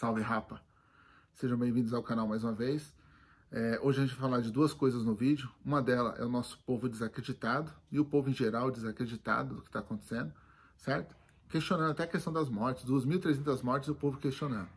Salve Rapa! Sejam bem-vindos ao canal mais uma vez. É, hoje a gente vai falar de duas coisas no vídeo. Uma delas é o nosso povo desacreditado e o povo em geral desacreditado do que está acontecendo, certo? Questionando até a questão das mortes, 2.300 mortes e o povo questionando.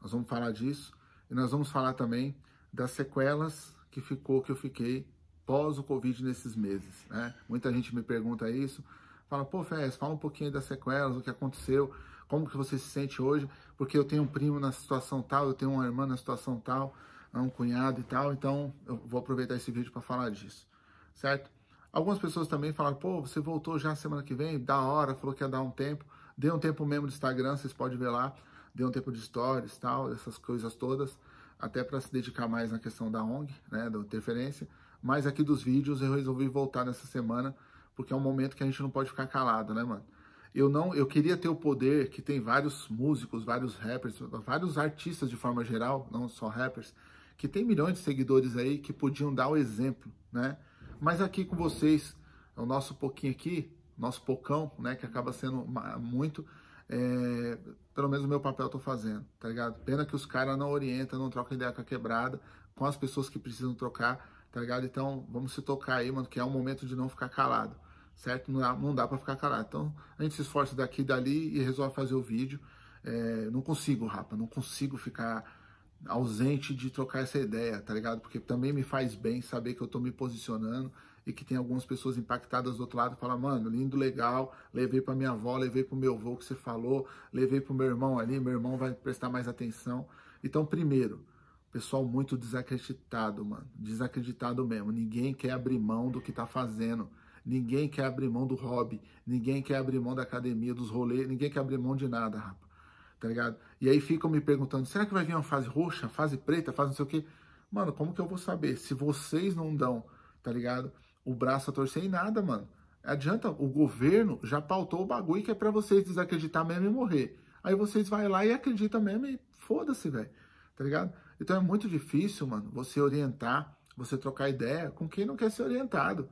Nós vamos falar disso e nós vamos falar também das sequelas que ficou, que eu fiquei pós o Covid nesses meses, né? Muita gente me pergunta isso, fala, pô, Fez, fala um pouquinho das sequelas, o que aconteceu, como que você se sente hoje, porque eu tenho um primo na situação tal, eu tenho uma irmã na situação tal, um cunhado e tal, então eu vou aproveitar esse vídeo para falar disso, certo? Algumas pessoas também falaram, pô, você voltou já semana que vem, da hora, falou que ia dar um tempo, deu um tempo mesmo de Instagram, vocês podem ver lá, deu um tempo de stories tal, essas coisas todas, até para se dedicar mais na questão da ONG, né, da interferência, mas aqui dos vídeos eu resolvi voltar nessa semana, porque é um momento que a gente não pode ficar calado, né, mano? Eu não, eu queria ter o poder que tem vários músicos, vários rappers, vários artistas de forma geral, não só rappers, que tem milhões de seguidores aí que podiam dar o exemplo, né? Mas aqui com vocês, o nosso pouquinho aqui, nosso pocão, né, que acaba sendo muito, é, pelo menos o meu papel eu tô fazendo, tá ligado? Pena que os caras não orientam, não trocam ideia com a quebrada, com as pessoas que precisam trocar, tá ligado? Então, vamos se tocar aí, mano, que é o momento de não ficar calado certo? Não dá, não dá para ficar calado. Então, a gente se esforça daqui e dali e resolve fazer o vídeo. É, não consigo, rapa, não consigo ficar ausente de trocar essa ideia, tá ligado? Porque também me faz bem saber que eu tô me posicionando e que tem algumas pessoas impactadas do outro lado falam, mano, lindo, legal, levei para minha avó, levei pro meu avô que você falou, levei pro meu irmão ali, meu irmão vai prestar mais atenção. Então, primeiro, pessoal muito desacreditado, mano, desacreditado mesmo. Ninguém quer abrir mão do que tá fazendo. Ninguém quer abrir mão do hobby, ninguém quer abrir mão da academia, dos rolês, ninguém quer abrir mão de nada, rapaz. Tá ligado? E aí ficam me perguntando: será que vai vir uma fase roxa, fase preta, fase não sei o quê? Mano, como que eu vou saber? Se vocês não dão, tá ligado? O braço a torcer em nada, mano. Adianta, o governo já pautou o bagulho que é para vocês desacreditar mesmo e morrer. Aí vocês vai lá e acreditam mesmo e foda-se, velho. Tá ligado? Então é muito difícil, mano, você orientar, você trocar ideia com quem não quer ser orientado.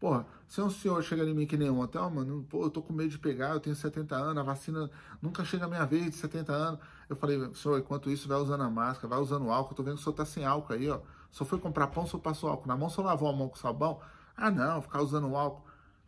Porra, se um senhor chega em mim que nem ó, oh, mano, pô, eu tô com medo de pegar, eu tenho 70 anos, a vacina nunca chega a minha vez de 70 anos. Eu falei, senhor, enquanto isso, vai usando a máscara, vai usando álcool, eu tô vendo que o senhor tá sem álcool aí, ó. Só foi comprar pão, só passou álcool na mão, só lavou a mão com sabão. Ah, não, ficar usando álcool.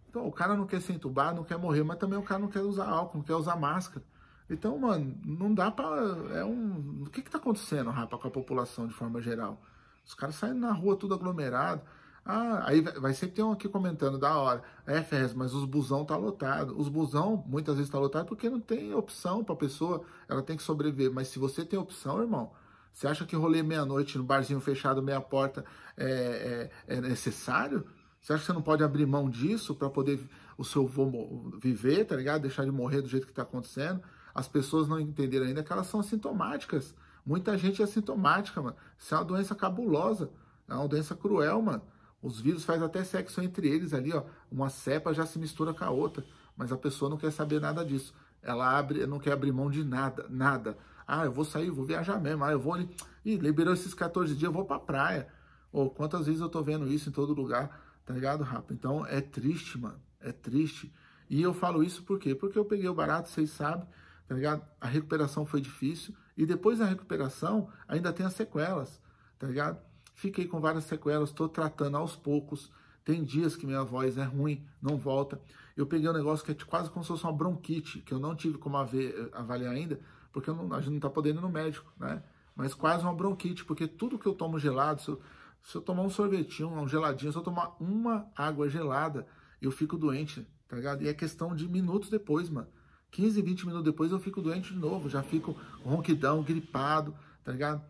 Então, o cara não quer se entubar, não quer morrer, mas também o cara não quer usar álcool, não quer usar máscara. Então, mano, não dá pra. É um. O que que tá acontecendo, rapaz, com a população de forma geral? Os caras saem na rua tudo aglomerado. Ah, aí vai sempre ter um aqui comentando, da hora. É, Ferrez, mas os busão tá lotado. Os busão muitas vezes tá lotado porque não tem opção pra pessoa, ela tem que sobreviver. Mas se você tem opção, irmão, você acha que rolê meia-noite no barzinho fechado, meia porta é, é, é, necessário? Você acha que você não pode abrir mão disso para poder o seu avô viver, tá ligado? Deixar de morrer do jeito que tá acontecendo? As pessoas não entenderam ainda que elas são assintomáticas. Muita gente é assintomática, mano. Isso é uma doença cabulosa. É uma doença cruel, mano. Os vírus fazem até sexo entre eles ali, ó. Uma cepa já se mistura com a outra, mas a pessoa não quer saber nada disso. Ela abre, não quer abrir mão de nada, nada. Ah, eu vou sair, vou viajar mesmo. Ah, eu vou ali. Ih, liberou esses 14 dias, eu vou pra praia. Ou quantas vezes eu tô vendo isso em todo lugar, tá ligado, Rafa? Então é triste, mano. É triste. E eu falo isso por quê? Porque eu peguei o barato, vocês sabem, tá ligado? A recuperação foi difícil. E depois da recuperação, ainda tem as sequelas, tá ligado? Fiquei com várias sequelas, estou tratando aos poucos. Tem dias que minha voz é ruim, não volta. Eu peguei um negócio que é quase como se fosse uma bronquite, que eu não tive como avaliar ainda, porque não, a gente não está podendo ir no médico, né? Mas quase uma bronquite, porque tudo que eu tomo gelado, se eu, se eu tomar um sorvetinho, um geladinho, se eu tomar uma água gelada, eu fico doente, tá ligado? E é questão de minutos depois, mano. 15, 20 minutos depois eu fico doente de novo, já fico ronquidão, gripado, tá ligado?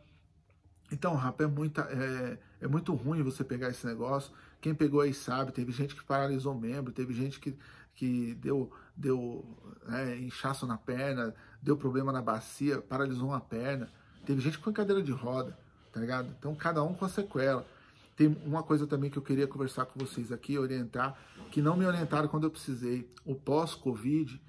Então, rapa, é, muita, é, é, muito ruim você pegar esse negócio. Quem pegou aí sabe, teve gente que paralisou o membro, teve gente que, que deu, deu é, inchaço na perna, deu problema na bacia, paralisou uma perna. Teve gente com cadeira de roda, tá ligado? Então, cada um com a sequela. Tem uma coisa também que eu queria conversar com vocês aqui, orientar, que não me orientaram quando eu precisei. O pós-Covid,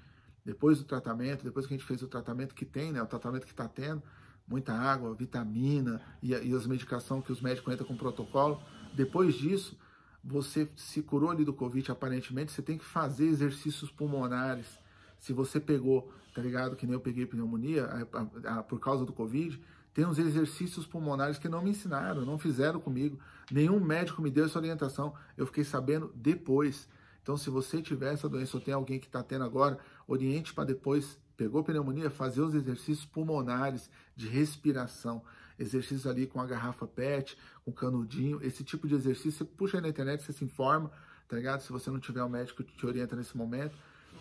depois do tratamento, depois que a gente fez o tratamento que tem, né? O tratamento que está tendo, muita água, vitamina e, e as medicações que os médicos entram com protocolo. Depois disso, você se curou ali do Covid, aparentemente, você tem que fazer exercícios pulmonares, Se você pegou, tá ligado? Que nem eu peguei pneumonia a, a, a, por causa do Covid, tem uns exercícios pulmonares que não me ensinaram, não fizeram comigo. Nenhum médico me deu essa orientação. Eu fiquei sabendo depois. Então, se você tiver essa doença ou tem alguém que está tendo agora, oriente para depois, pegou pneumonia, fazer os exercícios pulmonares de respiração. Exercícios ali com a garrafa PET, com canudinho, esse tipo de exercício, você puxa aí na internet, você se informa, tá ligado? Se você não tiver um médico que te orienta nesse momento.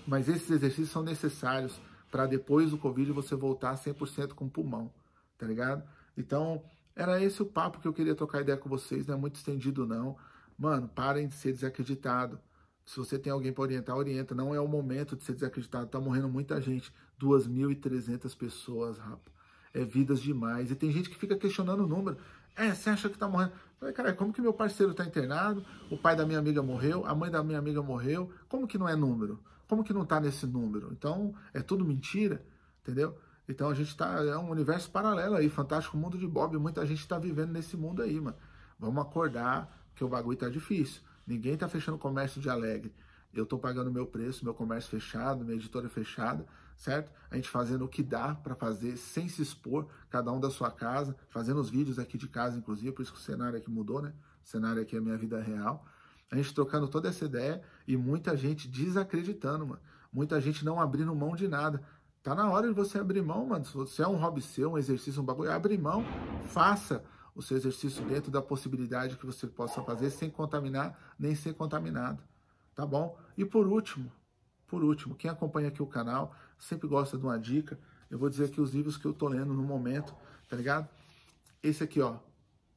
Mas esses exercícios são necessários para depois do Covid você voltar 100% com pulmão, tá ligado? Então, era esse o papo que eu queria trocar ideia com vocês, não é muito estendido não. Mano, parem de ser desacreditado. Se você tem alguém para orientar, orienta. Não é o momento de ser desacreditado. Tá morrendo muita gente. 2.300 pessoas, rapaz. É vidas demais. E tem gente que fica questionando o número. É, você acha que tá morrendo? Falei, cara, como que meu parceiro tá internado? O pai da minha amiga morreu, a mãe da minha amiga morreu. Como que não é número? Como que não tá nesse número? Então, é tudo mentira, entendeu? Então a gente tá. É um universo paralelo aí, fantástico mundo de Bob. Muita gente tá vivendo nesse mundo aí, mano. Vamos acordar, que o bagulho tá difícil. Ninguém está fechando comércio de Alegre. Eu estou pagando meu preço, meu comércio fechado, minha editora fechada, certo? A gente fazendo o que dá para fazer sem se expor, cada um da sua casa, fazendo os vídeos aqui de casa, inclusive, por isso que o cenário aqui mudou, né? O cenário aqui é a minha vida real. A gente trocando toda essa ideia e muita gente desacreditando, mano. Muita gente não abrindo mão de nada. Tá na hora de você abrir mão, mano. Se você é um hobby seu, um exercício, um bagulho, abre mão, faça o seu exercício dentro da possibilidade que você possa fazer sem contaminar nem ser contaminado, tá bom? E por último, por último, quem acompanha aqui o canal sempre gosta de uma dica. Eu vou dizer aqui os livros que eu tô lendo no momento, tá ligado? Esse aqui, ó,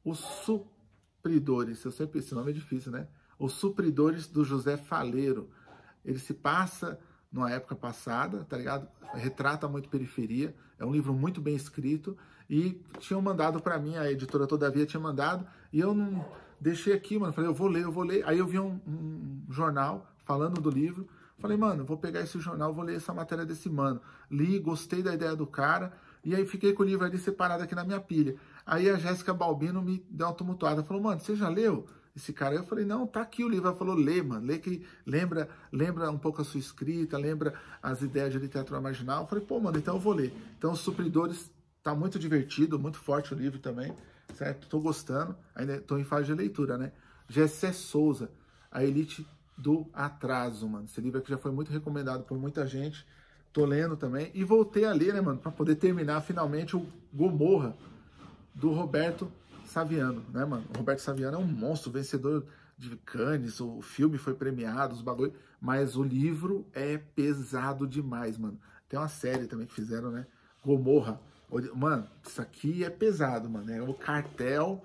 Os Supridores. Eu sempre esse nome é difícil, né? Os Supridores do José Faleiro. Ele se passa numa época passada, tá ligado? Retrata muito periferia. É um livro muito bem escrito e tinham mandado para mim, a editora Todavia tinha mandado, e eu não deixei aqui, mano. Falei, eu vou ler, eu vou ler. Aí eu vi um, um jornal falando do livro. Falei, mano, vou pegar esse jornal, vou ler essa matéria desse mano. Li, gostei da ideia do cara, e aí fiquei com o livro ali separado aqui na minha pilha. Aí a Jéssica Balbino me deu uma tumultuada. Falou, mano, você já leu? esse cara. Eu falei, não, tá aqui o livro. Ela falou, lê, mano, lê que lembra, lembra um pouco a sua escrita, lembra as ideias de literatura marginal. Eu falei, pô, mano, então eu vou ler. Então, os supridores Tá muito divertido, muito forte o livro também, certo? Tô gostando, ainda tô em fase de leitura, né? Gessé Souza, A Elite do Atraso, mano. Esse livro aqui já foi muito recomendado por muita gente. Tô lendo também e voltei a ler, né, mano, para poder terminar finalmente o Gomorra do Roberto Saviano, né, mano? O Roberto Saviano é um monstro, vencedor de Cannes, o filme foi premiado, os bagulho, mas o livro é pesado demais, mano. Tem uma série também que fizeram, né? Gomorra, Mano, isso aqui é pesado, mano. É o cartel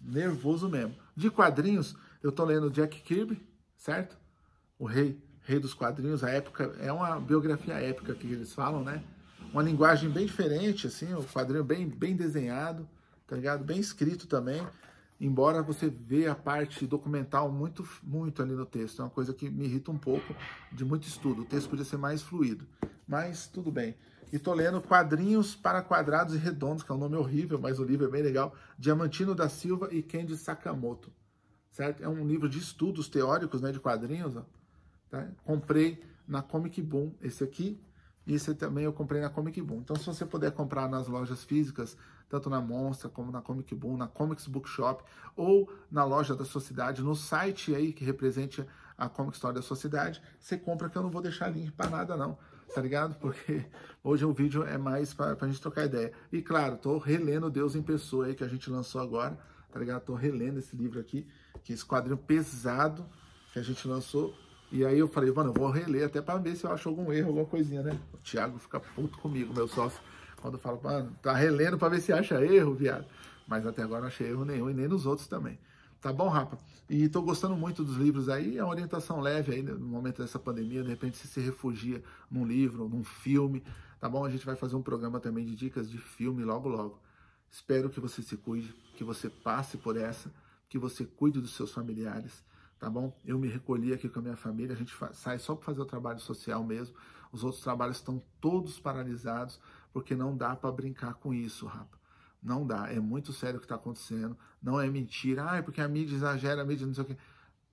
nervoso mesmo. De quadrinhos, eu tô lendo Jack Kirby, certo? O rei, rei dos quadrinhos, a época, é uma biografia épica que eles falam, né? Uma linguagem bem diferente, assim, o um quadrinho bem, bem desenhado, tá ligado? Bem escrito também, embora você vê a parte documental muito, muito ali no texto. É uma coisa que me irrita um pouco de muito estudo. O texto podia ser mais fluido, mas tudo bem. E tô lendo Quadrinhos para Quadrados e Redondos, que é um nome horrível, mas o livro é bem legal. Diamantino da Silva e Kendi Sakamoto. Certo? É um livro de estudos teóricos né, de quadrinhos. Tá? Comprei na Comic Boom esse aqui. E esse também eu comprei na Comic Boom. Então, se você puder comprar nas lojas físicas, tanto na Monstra como na Comic Boom, na Comics Bookshop ou na loja da Sociedade, no site aí que represente a Comic Store da Sociedade, você compra que eu não vou deixar link para nada não tá ligado? Porque hoje o vídeo é mais para a gente trocar ideia. E claro, tô relendo Deus em Pessoa aí, que a gente lançou agora, tá ligado? Tô relendo esse livro aqui, que é esse quadrinho pesado que a gente lançou. E aí eu falei, mano, eu vou reler até para ver se eu acho algum erro, alguma coisinha, né? O Thiago fica puto comigo, meu sócio, quando eu falo, mano, tá relendo para ver se acha erro, viado. Mas até agora não achei erro nenhum e nem nos outros também. Tá bom, Rapa? E estou gostando muito dos livros aí, é uma orientação leve aí né, no momento dessa pandemia, de repente você se refugia num livro, num filme, tá bom? A gente vai fazer um programa também de dicas de filme logo logo. Espero que você se cuide, que você passe por essa, que você cuide dos seus familiares, tá bom? Eu me recolhi aqui com a minha família, a gente sai só para fazer o trabalho social mesmo. Os outros trabalhos estão todos paralisados, porque não dá para brincar com isso, Rapa. Não dá, é muito sério o que está acontecendo, não é mentira, ah, é porque a mídia exagera, a mídia não sei o quê.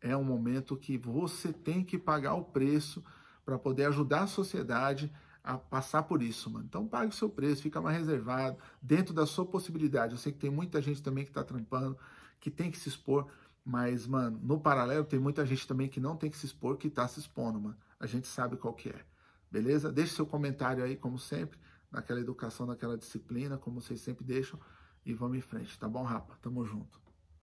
É um momento que você tem que pagar o preço para poder ajudar a sociedade a passar por isso, mano. Então pague o seu preço, fica mais reservado, dentro da sua possibilidade. Eu sei que tem muita gente também que está trampando, que tem que se expor, mas, mano, no paralelo tem muita gente também que não tem que se expor, que está se expondo, mano. A gente sabe qual que é. Beleza? Deixe seu comentário aí, como sempre, naquela educação, naquela disciplina, como vocês sempre deixam, e vamos em frente, tá bom, rapa? Tamo junto.